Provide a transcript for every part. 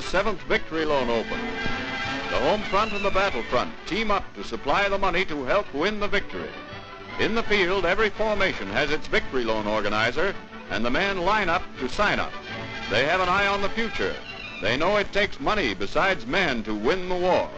7th Victory Loan Open. The home front and the battle front team up to supply the money to help win the victory. In the field, every formation has its Victory Loan organizer, and the men line up to sign up. They have an eye on the future. They know it takes money besides men to win the war.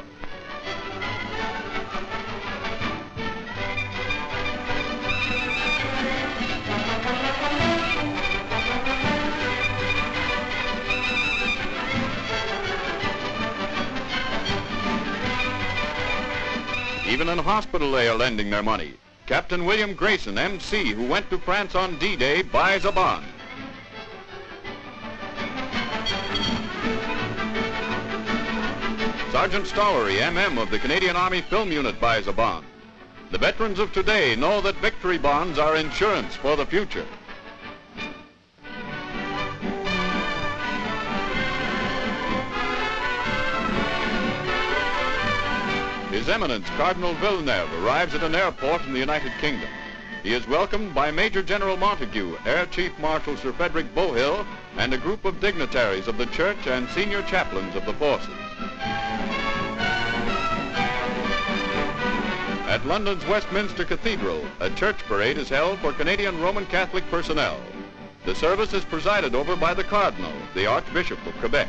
Even in hospital they are lending their money. Captain William Grayson, MC, who went to France on D-Day, buys a bond. Sergeant Stollery, MM of the Canadian Army Film Unit, buys a bond. The veterans of today know that victory bonds are insurance for the future. Eminence Cardinal Villeneuve arrives at an airport in the United Kingdom. He is welcomed by Major General Montague, Air Chief Marshal Sir Frederick Bowhill, and a group of dignitaries of the church and senior chaplains of the forces. At London's Westminster Cathedral, a church parade is held for Canadian Roman Catholic personnel. The service is presided over by the Cardinal, the Archbishop of Quebec.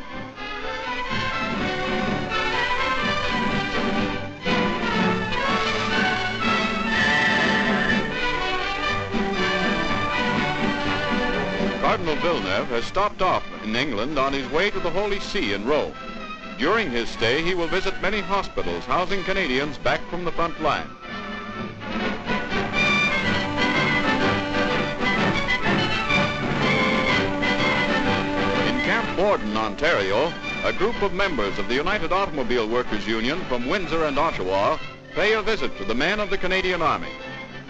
Cardinal Villeneuve has stopped off in England on his way to the Holy See in Rome. During his stay, he will visit many hospitals housing Canadians back from the front line. In Camp Borden, Ontario, a group of members of the United Automobile Workers Union from Windsor and Oshawa pay a visit to the men of the Canadian Army.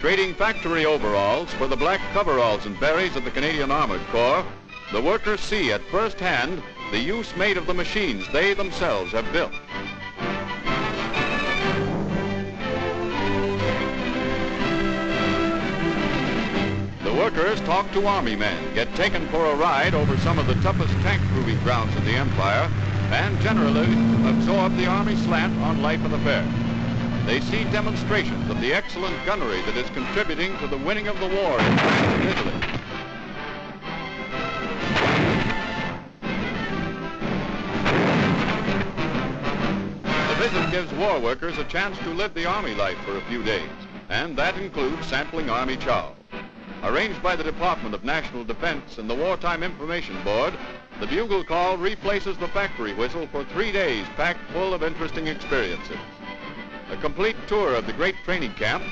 Trading factory overalls for the black coveralls and berets of the Canadian Armored Corps, the workers see at first hand the use made of the machines they themselves have built. The workers talk to Army men, get taken for a ride over some of the toughest tank proving grounds in the Empire, and generally absorb the Army slant on life and affairs. They see demonstrations of the excellent gunnery that is contributing to the winning of the war in France and Italy. The visit gives war workers a chance to live the Army life for a few days, and that includes sampling Army chow. Arranged by the Department of National Defense and the Wartime Information Board, the bugle call replaces the factory whistle for three days packed full of interesting experiences. A complete tour of the great training camp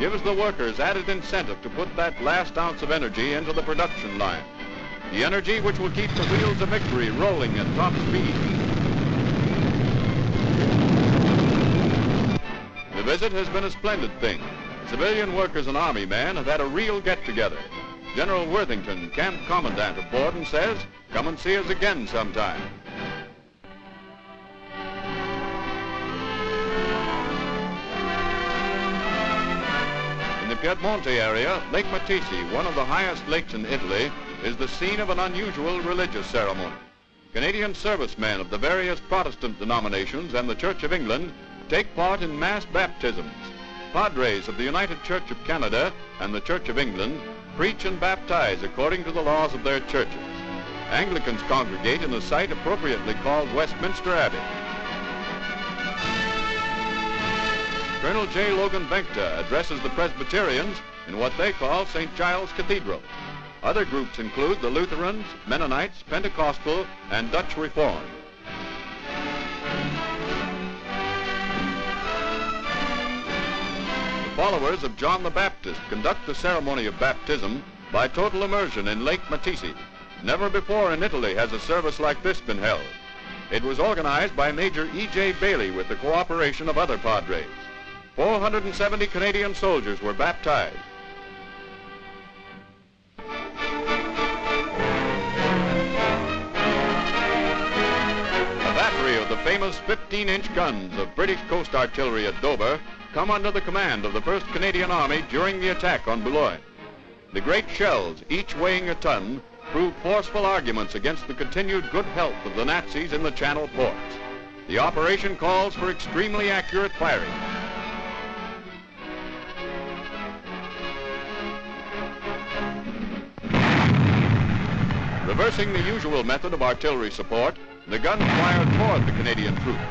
gives the workers added incentive to put that last ounce of energy into the production line. The energy which will keep the wheels of victory rolling at top speed. The visit has been a splendid thing. Civilian workers and Army men have had a real get-together. General Worthington, camp commandant of Borden, says, come and see us again sometime. Piedmonte area, Lake Matisi, one of the highest lakes in Italy, is the scene of an unusual religious ceremony. Canadian servicemen of the various Protestant denominations and the Church of England take part in mass baptisms. Padres of the United Church of Canada and the Church of England preach and baptize according to the laws of their churches. Anglicans congregate in a site appropriately called Westminster Abbey. Colonel J. Logan Vencta addresses the Presbyterians in what they call St. Giles Cathedral. Other groups include the Lutherans, Mennonites, Pentecostal, and Dutch Reformed. The followers of John the Baptist conduct the ceremony of baptism by total immersion in Lake Matisi. Never before in Italy has a service like this been held. It was organized by Major E.J. Bailey with the cooperation of other padres. 470 Canadian soldiers were baptized. A battery of the famous 15-inch guns of British Coast Artillery at Dover come under the command of the 1st Canadian Army during the attack on Boulogne. The great shells, each weighing a ton, proved forceful arguments against the continued good health of the Nazis in the Channel ports. The operation calls for extremely accurate firing. Reversing the usual method of artillery support, the guns fired toward the Canadian troops.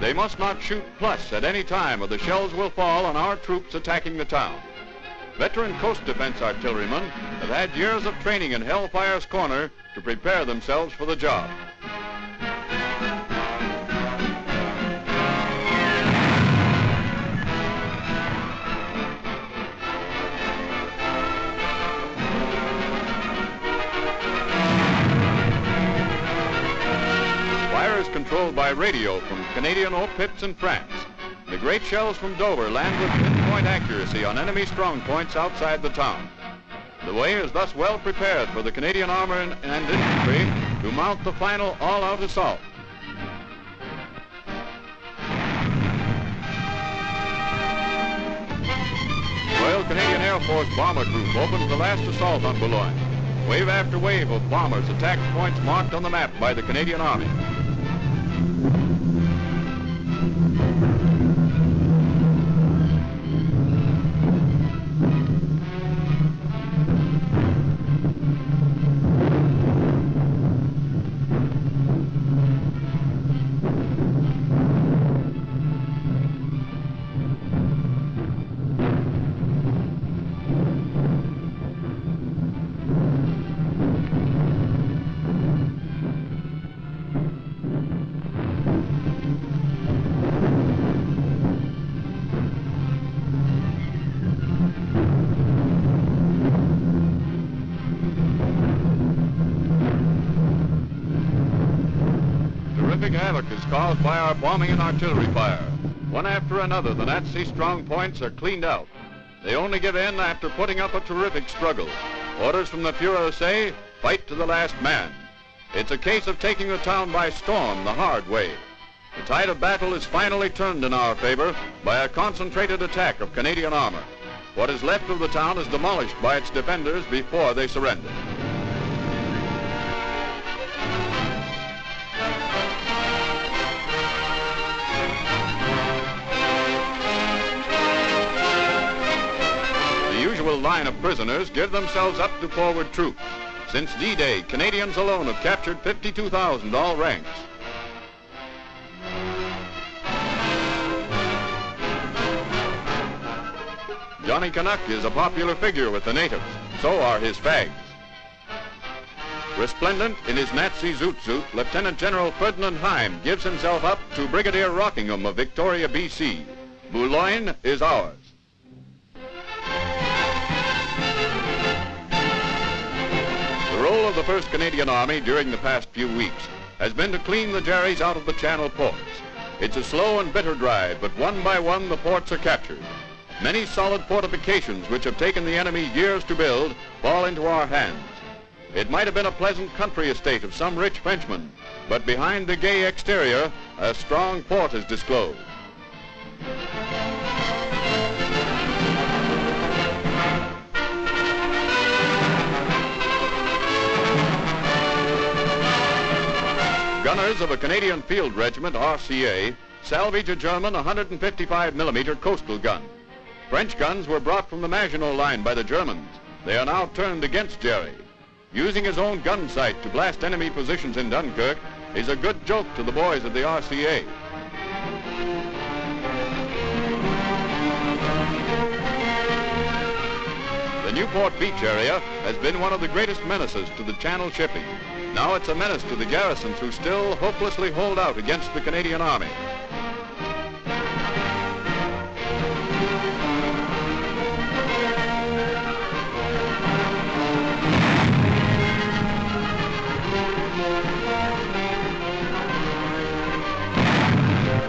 They must not shoot plus at any time or the shells will fall on our troops attacking the town. Veteran Coast Defense artillerymen have had years of training in Hellfire's Corner to prepare themselves for the job. Controlled by radio from Canadian Au Pits in France. The great shells from Dover land with pinpoint accuracy on enemy strong points outside the town. The way is thus well prepared for the Canadian armor and, and infantry to mount the final all-out assault. Royal Canadian Air Force Bomber Group opens the last assault on Boulogne. Wave after wave of bombers attacked points marked on the map by the Canadian Army. Caused by our bombing and artillery fire. One after another, the Nazi strong points are cleaned out. They only give in after putting up a terrific struggle. Orders from the Fuhrer say, fight to the last man. It's a case of taking the town by storm the hard way. The tide of battle is finally turned in our favor by a concentrated attack of Canadian armor. What is left of the town is demolished by its defenders before they surrender. Line of prisoners give themselves up to forward troops. Since D-Day, Canadians alone have captured 52,000 all ranks. Johnny Canuck is a popular figure with the natives. So are his fags. Resplendent in his Nazi zoot suit, Lieutenant General Ferdinand Heim gives himself up to Brigadier Rockingham of Victoria, B.C. Boulogne is ours. Role of the 1st Canadian Army during the past few weeks has been to clean the Jerry's out of the Channel ports. It's a slow and bitter drive, but one by one the ports are captured. Many solid fortifications which have taken the enemy years to build fall into our hands. It might have been a pleasant country estate of some rich Frenchman, but behind the gay exterior, a strong port is disclosed. Gunners of a Canadian Field Regiment, RCA, salvage a German 155 millimeter coastal gun. French guns were brought from the Maginot Line by the Germans. They are now turned against Jerry. Using his own gun sight to blast enemy positions in Dunkirk is a good joke to the boys of the RCA. The Newport Beach area has been one of the greatest menaces to the Channel shipping. Now it's a menace to the garrisons who still hopelessly hold out against the Canadian Army.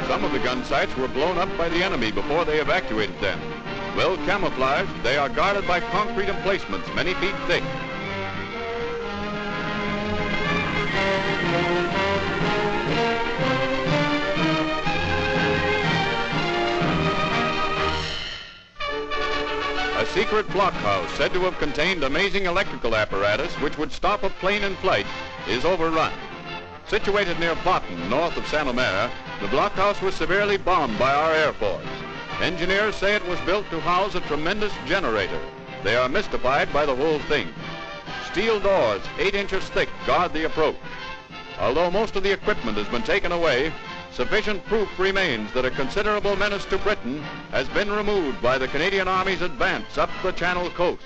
Some of the gun sites were blown up by the enemy before they evacuated them. Well camouflaged, they are guarded by concrete emplacements many feet thick. Secret blockhouse said to have contained amazing electrical apparatus which would stop a plane in flight is overrun. Situated near Botten, north of Santa Mara, the blockhouse was severely bombed by our Air Force. Engineers say it was built to house a tremendous generator. They are mystified by the whole thing. Steel doors, eight inches thick, guard the approach. Although most of the equipment has been taken away, sufficient proof remains that a considerable menace to Britain has been removed by the Canadian Army's advance up the Channel coast.